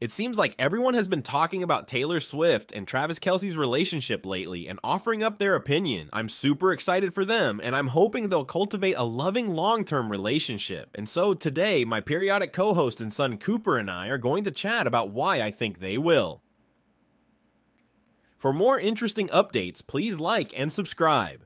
It seems like everyone has been talking about Taylor Swift and Travis Kelce's relationship lately and offering up their opinion. I'm super excited for them, and I'm hoping they'll cultivate a loving long term relationship. And so today, my periodic co host and son Cooper and I are going to chat about why I think they will. For more interesting updates, please like and subscribe.